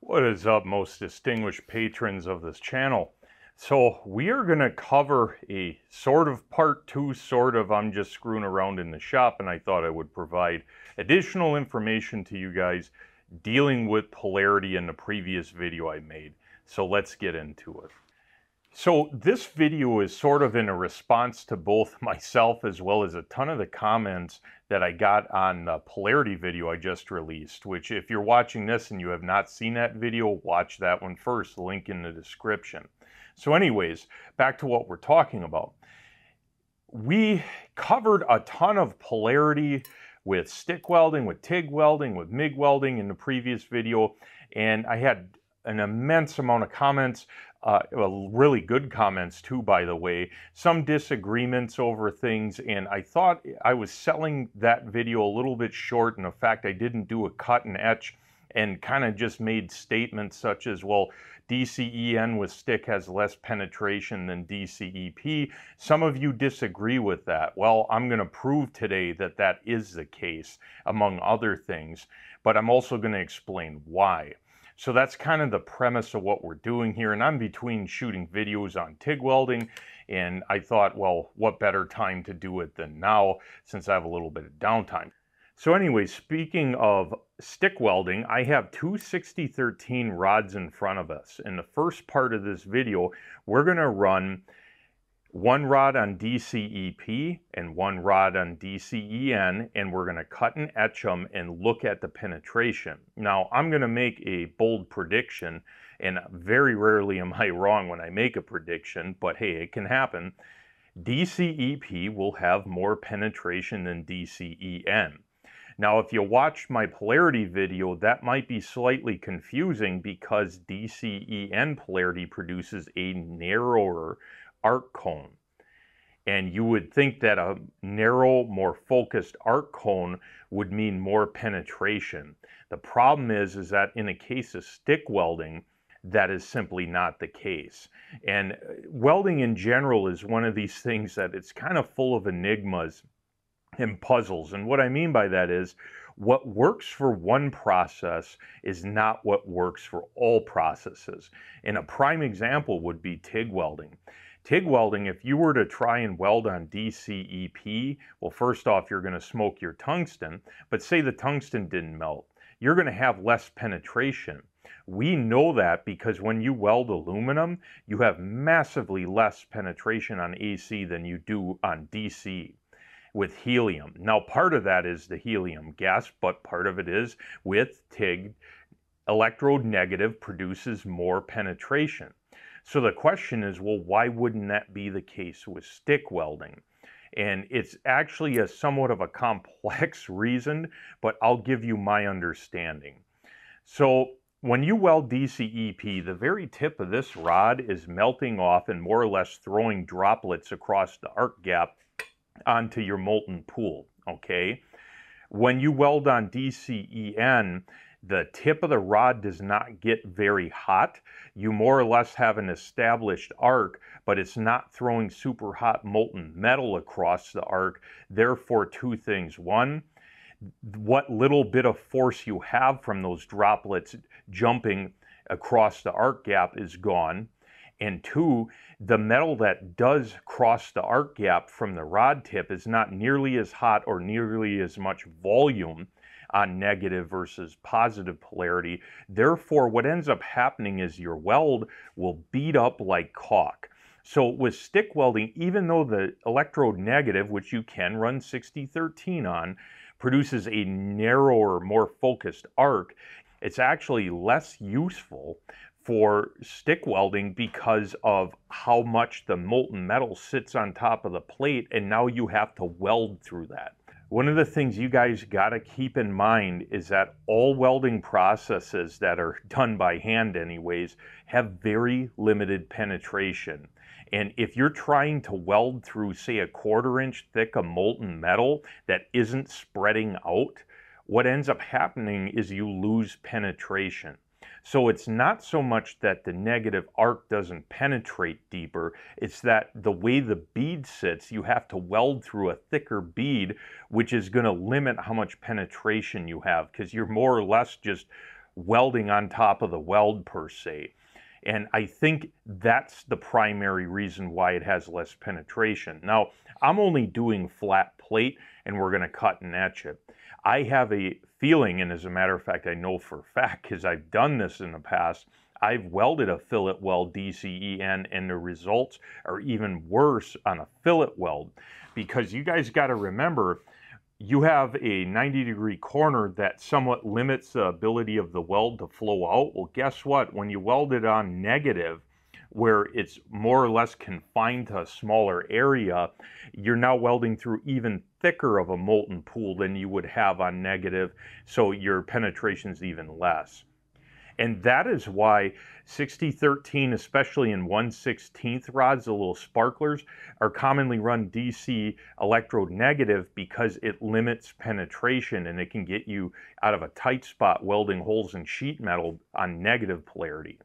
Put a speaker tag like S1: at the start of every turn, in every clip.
S1: What is up, most distinguished patrons of this channel? So, we are going to cover a sort of part two, sort of, I'm just screwing around in the shop, and I thought I would provide additional information to you guys dealing with polarity in the previous video I made. So, let's get into it. So, this video is sort of in a response to both myself as well as a ton of the comments that I got on the polarity video I just released, which if you're watching this and you have not seen that video, watch that one first, link in the description. So anyways, back to what we're talking about. We covered a ton of polarity with stick welding, with TIG welding, with MIG welding in the previous video, and I had an immense amount of comments uh, well, really good comments too, by the way. Some disagreements over things, and I thought I was selling that video a little bit short. And in fact, I didn't do a cut and etch and kind of just made statements such as, well, DCEN with stick has less penetration than DCEP. Some of you disagree with that. Well, I'm going to prove today that that is the case, among other things, but I'm also going to explain why. So that's kind of the premise of what we're doing here. And I'm between shooting videos on TIG welding and I thought, well, what better time to do it than now since I have a little bit of downtime. So anyway, speaking of stick welding, I have two 6013 rods in front of us. In the first part of this video, we're going to run one rod on DCEP and one rod on DCEN, and we're going to cut and etch them and look at the penetration. Now, I'm going to make a bold prediction, and very rarely am I wrong when I make a prediction, but hey, it can happen. DCEP will have more penetration than DCEN. Now, if you watch my polarity video, that might be slightly confusing because DCEN polarity produces a narrower arc cone. And you would think that a narrow, more focused arc cone would mean more penetration. The problem is, is that in a case of stick welding, that is simply not the case. And uh, welding in general is one of these things that it's kind of full of enigmas and puzzles. And what I mean by that is what works for one process is not what works for all processes. And a prime example would be TIG welding. TIG welding, if you were to try and weld on DCEP, well, first off, you're going to smoke your tungsten, but say the tungsten didn't melt, you're going to have less penetration. We know that because when you weld aluminum, you have massively less penetration on AC than you do on DC with helium. Now, part of that is the helium gas, but part of it is with TIG, electrode negative produces more penetration. So the question is, well, why wouldn't that be the case with stick welding? And it's actually a somewhat of a complex reason, but I'll give you my understanding. So when you weld DCEP, the very tip of this rod is melting off and more or less throwing droplets across the arc gap onto your molten pool, okay? When you weld on DCEN, the tip of the rod does not get very hot. You more or less have an established arc, but it's not throwing super hot molten metal across the arc. Therefore, two things. One, what little bit of force you have from those droplets jumping across the arc gap is gone. And two, the metal that does cross the arc gap from the rod tip is not nearly as hot or nearly as much volume on negative versus positive polarity. Therefore, what ends up happening is your weld will beat up like caulk. So with stick welding, even though the electrode negative, which you can run 6013 on, produces a narrower, more focused arc, it's actually less useful for stick welding because of how much the molten metal sits on top of the plate and now you have to weld through that. One of the things you guys got to keep in mind is that all welding processes that are done by hand, anyways, have very limited penetration. And if you're trying to weld through, say, a quarter inch thick of molten metal that isn't spreading out, what ends up happening is you lose penetration. So it's not so much that the negative arc doesn't penetrate deeper, it's that the way the bead sits, you have to weld through a thicker bead, which is going to limit how much penetration you have because you're more or less just welding on top of the weld per se. And I think that's the primary reason why it has less penetration. Now, I'm only doing flat plate and we're going to cut and etch it. I have a feeling, and as a matter of fact, I know for a fact because I've done this in the past, I've welded a fillet weld DCEN and the results are even worse on a fillet weld because you guys got to remember you have a 90 degree corner that somewhat limits the ability of the weld to flow out. Well, guess what? When you weld it on negative, where it's more or less confined to a smaller area, you're now welding through even thicker of a molten pool than you would have on negative, so your penetration is even less. And that is why 6013, especially in 1 16th rods, the little sparklers, are commonly run DC electrode negative because it limits penetration and it can get you out of a tight spot welding holes in sheet metal on negative polarity.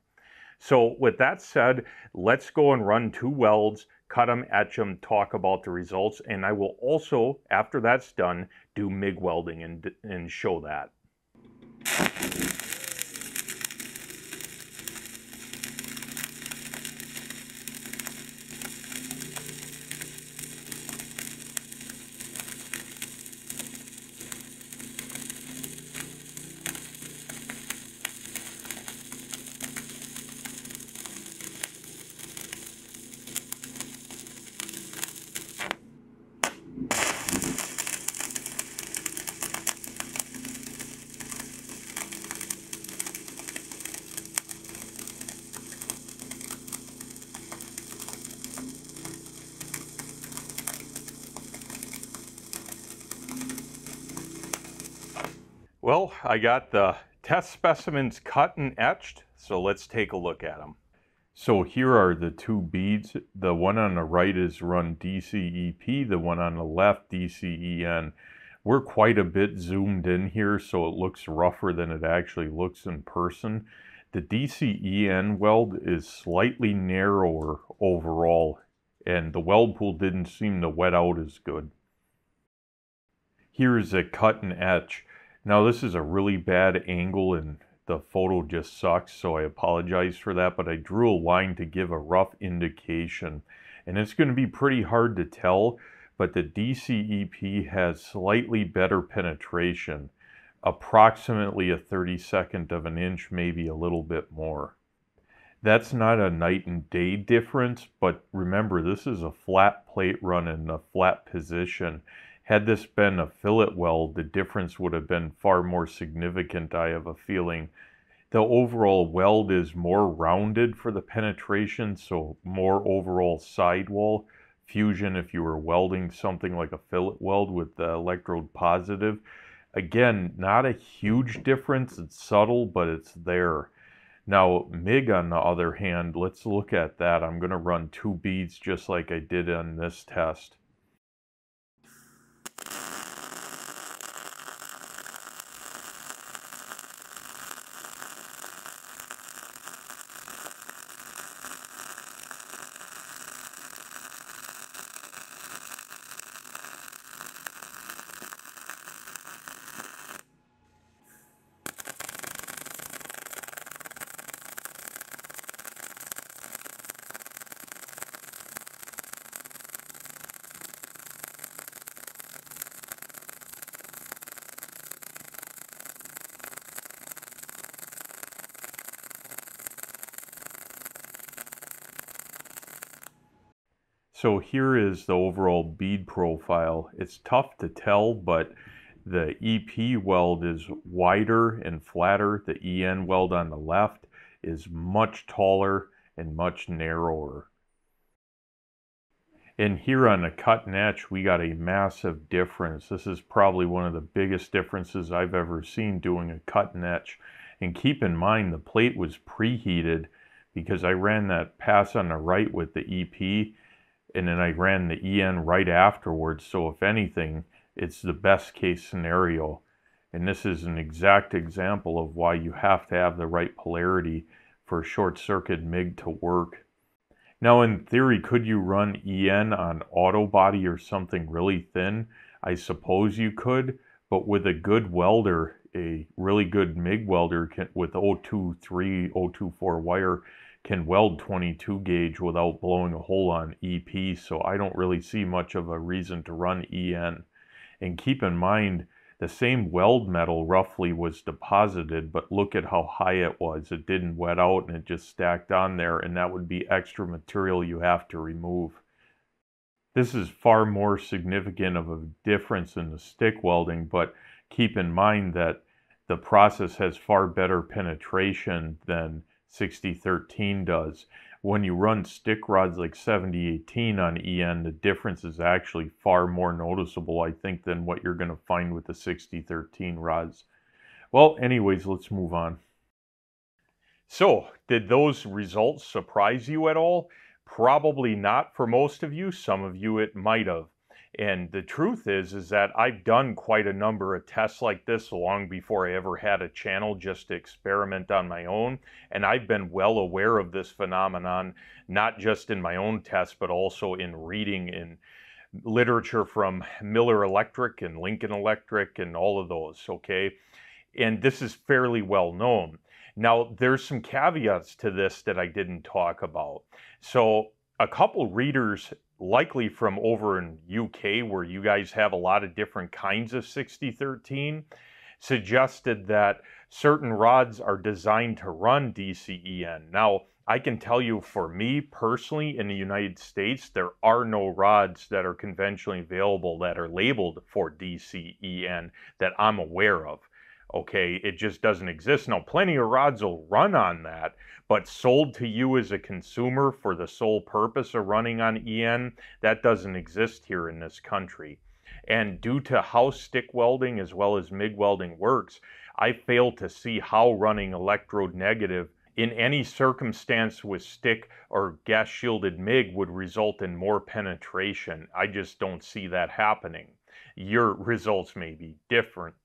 S1: So with that said, let's go and run two welds, cut them, etch them, talk about the results, and I will also, after that's done, do MIG welding and, and show that. Well, I got the test specimens cut and etched, so let's take a look at them. So here are the two beads. The one on the right is run DCEP, the one on the left DCEN. We're quite a bit zoomed in here, so it looks rougher than it actually looks in person. The DCEN weld is slightly narrower overall, and the weld pool didn't seem to wet out as good. Here's a cut and etch. Now this is a really bad angle and the photo just sucks, so I apologize for that, but I drew a line to give a rough indication. And it's going to be pretty hard to tell, but the DCEP has slightly better penetration, approximately a 32nd of an inch, maybe a little bit more. That's not a night and day difference, but remember this is a flat plate run in a flat position had this been a fillet weld, the difference would have been far more significant, I have a feeling. The overall weld is more rounded for the penetration, so more overall sidewall fusion if you were welding something like a fillet weld with the electrode positive. Again, not a huge difference, it's subtle, but it's there. Now, MIG on the other hand, let's look at that. I'm going to run two beads just like I did on this test. So here is the overall bead profile. It's tough to tell, but the EP weld is wider and flatter. The EN weld on the left is much taller and much narrower. And here on the cut and etch, we got a massive difference. This is probably one of the biggest differences I've ever seen doing a cut and etch. And keep in mind, the plate was preheated because I ran that pass on the right with the EP and then I ran the EN right afterwards. So if anything, it's the best case scenario. And this is an exact example of why you have to have the right polarity for short circuit MIG to work. Now in theory, could you run EN on auto body or something really thin? I suppose you could, but with a good welder, a really good MIG welder can, with 023, 024 wire can weld 22 gauge without blowing a hole on EP, so I don't really see much of a reason to run EN. And keep in mind, the same weld metal roughly was deposited, but look at how high it was. It didn't wet out and it just stacked on there, and that would be extra material you have to remove. This is far more significant of a difference in the stick welding, but keep in mind that the process has far better penetration than 6013 does. When you run stick rods like 7018 on EN, the difference is actually far more noticeable, I think, than what you're going to find with the 6013 rods. Well, anyways, let's move on. So, did those results surprise you at all? Probably not for most of you. Some of you it might have. And the truth is, is that I've done quite a number of tests like this long before I ever had a channel just to experiment on my own. And I've been well aware of this phenomenon, not just in my own tests, but also in reading in literature from Miller Electric and Lincoln Electric and all of those, okay? And this is fairly well known. Now, there's some caveats to this that I didn't talk about. So, a couple readers likely from over in UK where you guys have a lot of different kinds of 6013 suggested that certain rods are designed to run DCEN. Now, I can tell you for me personally in the United States, there are no rods that are conventionally available that are labeled for DCEN that I'm aware of. Okay, it just doesn't exist. Now, plenty of rods will run on that, but sold to you as a consumer for the sole purpose of running on EN, that doesn't exist here in this country. And due to how stick welding as well as MIG welding works, I fail to see how running electrode negative in any circumstance with stick or gas shielded MIG would result in more penetration. I just don't see that happening. Your results may be different.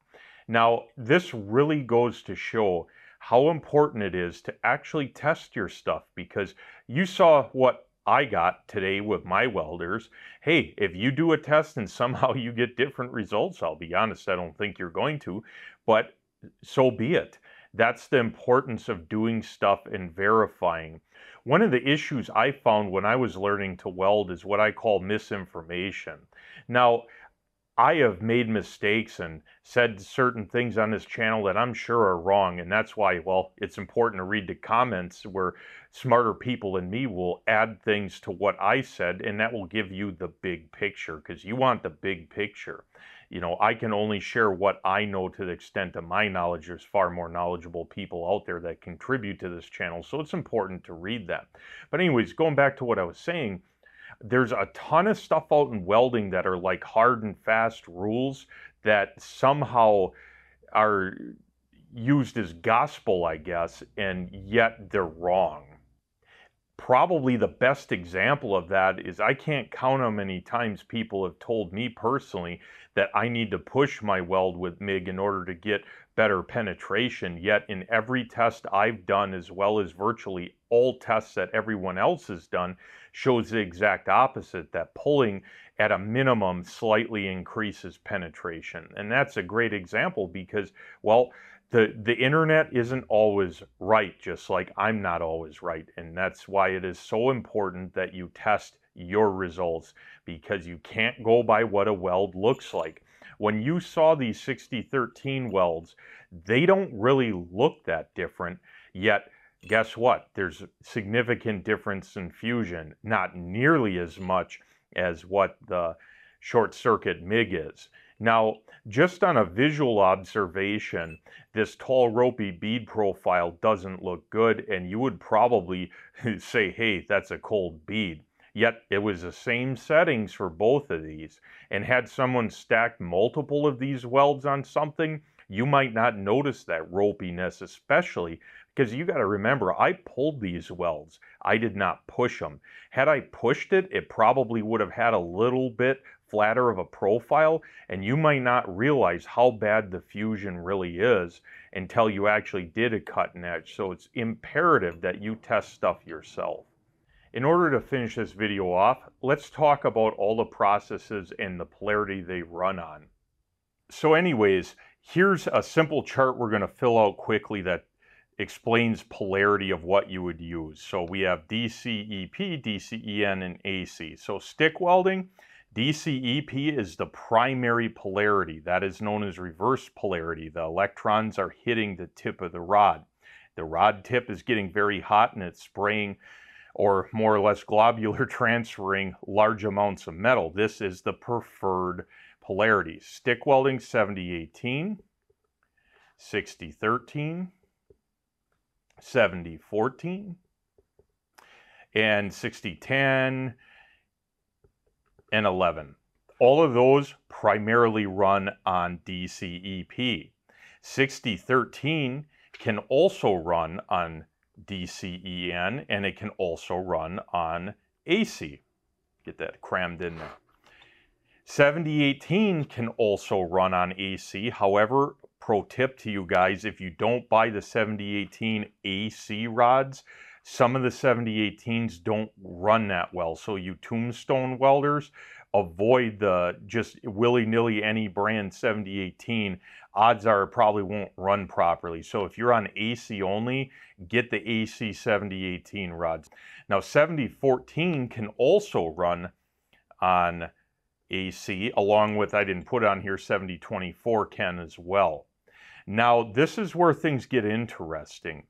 S1: Now, this really goes to show how important it is to actually test your stuff because you saw what I got today with my welders. Hey, if you do a test and somehow you get different results, I'll be honest, I don't think you're going to, but so be it. That's the importance of doing stuff and verifying. One of the issues I found when I was learning to weld is what I call misinformation. Now, I have made mistakes and said certain things on this channel that I'm sure are wrong. And that's why, well, it's important to read the comments where smarter people than me will add things to what I said, and that will give you the big picture because you want the big picture. You know, I can only share what I know to the extent of my knowledge. There's far more knowledgeable people out there that contribute to this channel, so it's important to read that. But, anyways, going back to what I was saying, there's a ton of stuff out in welding that are like hard and fast rules that somehow are used as gospel, I guess, and yet they're wrong. Probably the best example of that is I can't count how many times people have told me personally that I need to push my weld with MIG in order to get better penetration. Yet, in every test I've done, as well as virtually all tests that everyone else has done, shows the exact opposite that pulling at a minimum slightly increases penetration. And that's a great example because, well, the, the internet isn't always right, just like I'm not always right. And that's why it is so important that you test your results because you can't go by what a weld looks like. When you saw these 6013 welds, they don't really look that different, yet guess what? There's significant difference in fusion, not nearly as much as what the short circuit MIG is. Now, just on a visual observation, this tall ropey bead profile doesn't look good, and you would probably say, hey, that's a cold bead. Yet it was the same settings for both of these. And had someone stacked multiple of these welds on something, you might not notice that ropiness, especially because you got to remember, I pulled these welds. I did not push them. Had I pushed it, it probably would have had a little bit flatter of a profile, and you might not realize how bad the fusion really is until you actually did a cut and etch. So it's imperative that you test stuff yourself. In order to finish this video off, let's talk about all the processes and the polarity they run on. So anyways, here's a simple chart we're going to fill out quickly that explains polarity of what you would use. So we have DCEP, DCEN, and AC. So stick welding, DCEP is the primary polarity. That is known as reverse polarity. The electrons are hitting the tip of the rod. The rod tip is getting very hot and it's spraying or more or less globular transferring large amounts of metal. This is the preferred polarity. Stick welding 7018, 6013, 7014, and 60 10 and 11. All of those primarily run on DCEP. 60 13 can also run on DCEN and it can also run on AC. Get that crammed in there. 7018 can also run on AC. However, pro tip to you guys, if you don't buy the 7018 AC rods, some of the 7018s don't run that well. So you tombstone welders, avoid the just willy-nilly any brand 7018 odds are it probably won't run properly. So if you're on AC only get the AC 7018 rods. Now 7014 can also run on AC along with I didn't put on here 7024 can as well now this is where things get interesting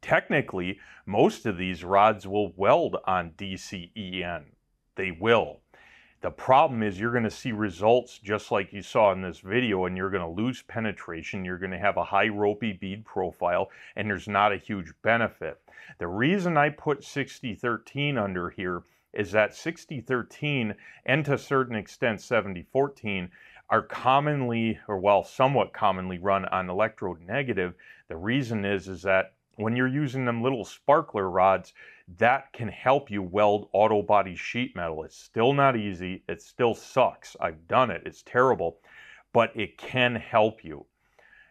S1: technically most of these rods will weld on DCEN they will the problem is you're going to see results just like you saw in this video and you're going to lose penetration. You're going to have a high ropey bead profile and there's not a huge benefit. The reason I put 6013 under here is that 6013 and to a certain extent 7014 are commonly or well somewhat commonly run on electrode negative. The reason is is that when you're using them little sparkler rods, that can help you weld auto body sheet metal. It's still not easy. It still sucks. I've done it. It's terrible, but it can help you.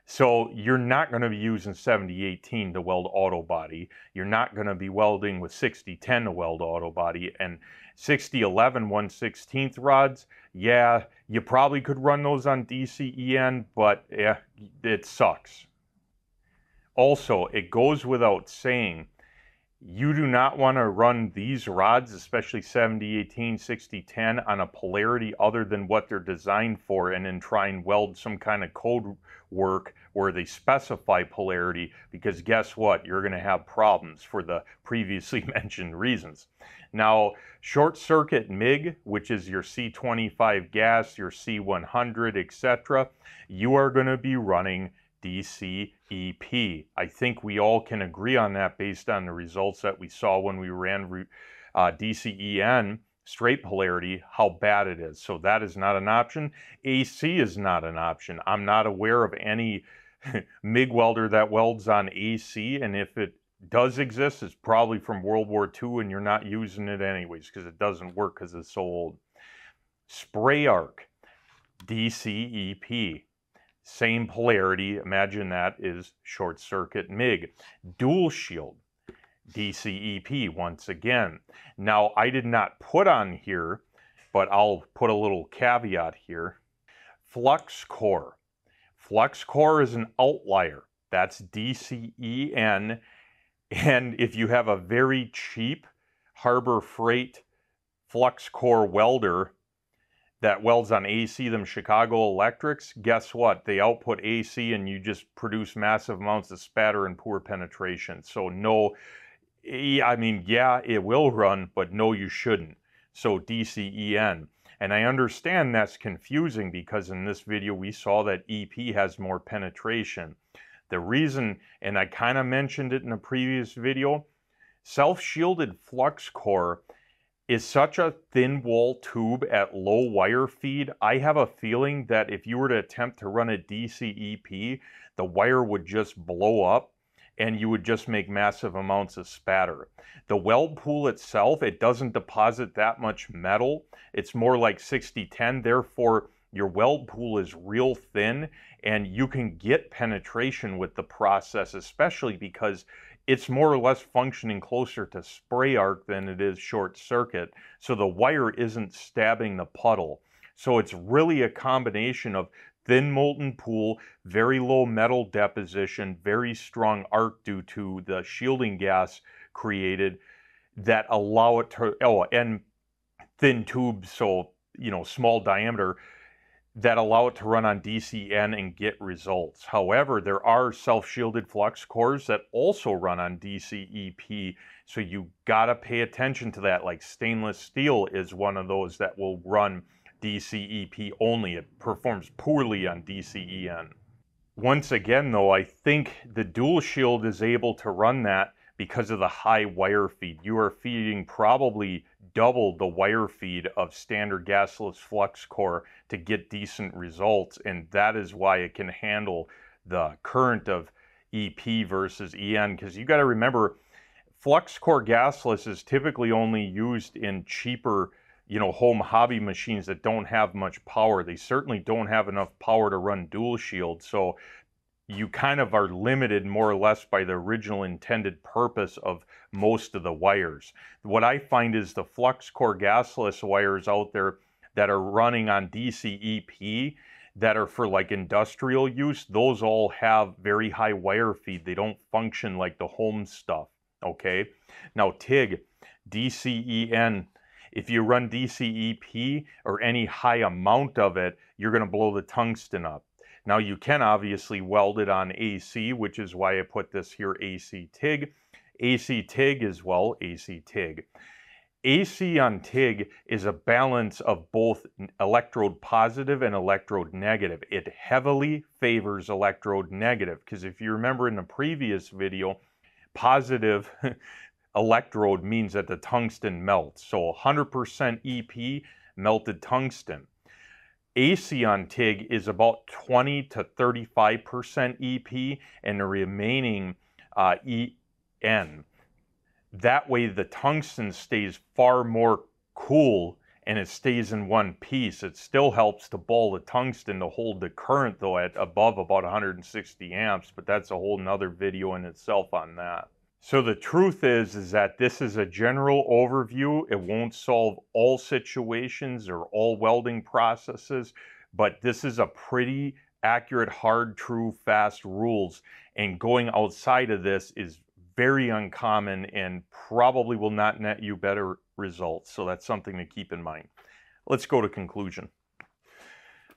S1: So you're not going to be using 7018 to weld auto body. You're not going to be welding with 6010 to weld auto body. And 6011 116th rods, yeah, you probably could run those on DCEN, but yeah, it sucks. Also, it goes without saying, you do not want to run these rods, especially 70, 18, 60, 10, on a polarity other than what they're designed for and then try and weld some kind of code work where they specify polarity because guess what? You're going to have problems for the previously mentioned reasons. Now, short circuit MIG, which is your C25 gas, your C100, etc., you are going to be running DCEP. I think we all can agree on that based on the results that we saw when we ran uh, DCEN straight polarity, how bad it is. So that is not an option. AC is not an option. I'm not aware of any MIG welder that welds on AC, and if it does exist, it's probably from World War II and you're not using it anyways because it doesn't work because it's so old. Spray arc, DCEP. Same polarity, imagine that is short circuit MIG. Dual shield, DCEP once again. Now I did not put on here, but I'll put a little caveat here. Flux core. Flux core is an outlier. That's DCEN. And if you have a very cheap Harbor Freight flux core welder, that welds on AC, them Chicago Electrics, guess what? They output AC and you just produce massive amounts of spatter and poor penetration. So no, I mean, yeah, it will run, but no, you shouldn't. So DCEN. And I understand that's confusing because in this video we saw that EP has more penetration. The reason, and I kind of mentioned it in a previous video, self-shielded flux core is such a thin wall tube at low wire feed. I have a feeling that if you were to attempt to run a DCEP, the wire would just blow up and you would just make massive amounts of spatter. The weld pool itself, it doesn't deposit that much metal. It's more like 60-10, therefore your weld pool is real thin and you can get penetration with the process, especially because it's more or less functioning closer to spray arc than it is short circuit. So the wire isn't stabbing the puddle. So it's really a combination of thin molten pool, very low metal deposition, very strong arc due to the shielding gas created that allow it to, oh, and thin tubes, so, you know, small diameter that allow it to run on DCN and get results. However, there are self-shielded flux cores that also run on DCEP, so you gotta pay attention to that. Like stainless steel is one of those that will run DCEP only. It performs poorly on DCEN. Once again though, I think the dual shield is able to run that because of the high wire feed. You are feeding probably double the wire feed of standard gasless flux core to get decent results. And that is why it can handle the current of EP versus EN. Because you got to remember, flux core gasless is typically only used in cheaper you know, home hobby machines that don't have much power. They certainly don't have enough power to run dual shield. So you kind of are limited more or less by the original intended purpose of most of the wires. What I find is the flux core gasless wires out there that are running on DCEP that are for like industrial use, those all have very high wire feed. They don't function like the home stuff, okay? Now TIG, DCEN, if you run DCEP or any high amount of it, you're gonna blow the tungsten up. Now you can obviously weld it on AC, which is why I put this here AC TIG. AC TIG is well AC TIG. AC on TIG is a balance of both electrode positive and electrode negative. It heavily favors electrode negative because if you remember in the previous video, positive electrode means that the tungsten melts. So 100% EP melted tungsten. AC on TIG is about 20 to 35% EP and the remaining uh, EN. That way the tungsten stays far more cool and it stays in one piece. It still helps to ball the tungsten to hold the current though at above about 160 amps, but that's a whole nother video in itself on that. So the truth is, is that this is a general overview. It won't solve all situations or all welding processes, but this is a pretty accurate, hard, true, fast rules. And going outside of this is very uncommon and probably will not net you better results. So that's something to keep in mind. Let's go to conclusion.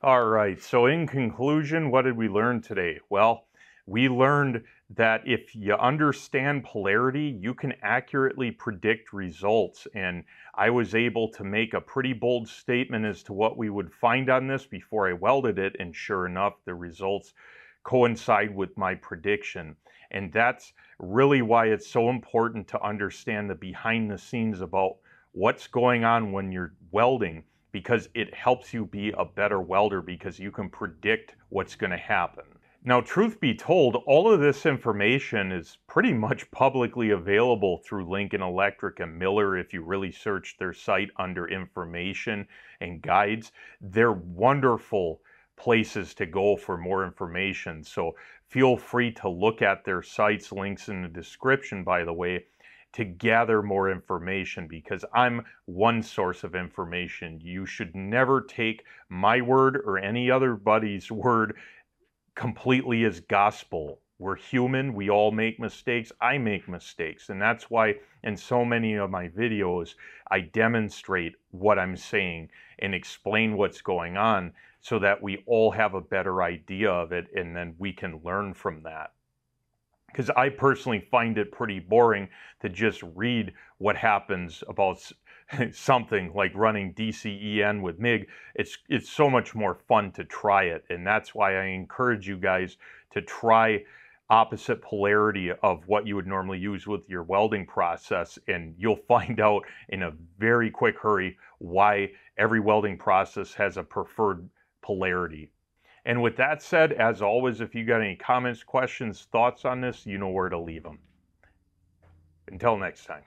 S1: All right, so in conclusion, what did we learn today? Well, we learned that if you understand polarity, you can accurately predict results. And I was able to make a pretty bold statement as to what we would find on this before I welded it. And sure enough, the results coincide with my prediction. And that's really why it's so important to understand the behind the scenes about what's going on when you're welding because it helps you be a better welder because you can predict what's going to happen. Now, truth be told, all of this information is pretty much publicly available through Lincoln Electric and Miller if you really search their site under information and guides. They're wonderful places to go for more information. So feel free to look at their sites, links in the description, by the way, to gather more information because I'm one source of information. You should never take my word or any other buddy's word completely as gospel. We're human, we all make mistakes. I make mistakes. And that's why in so many of my videos, I demonstrate what I'm saying and explain what's going on so that we all have a better idea of it and then we can learn from that. Because I personally find it pretty boring to just read what happens about something like running DCEN with MIG, it's it's so much more fun to try it, and that's why I encourage you guys to try opposite polarity of what you would normally use with your welding process and you'll find out in a very quick hurry why every welding process has a preferred polarity. And with that said, as always, if you got any comments, questions, thoughts on this, you know where to leave them. Until next time.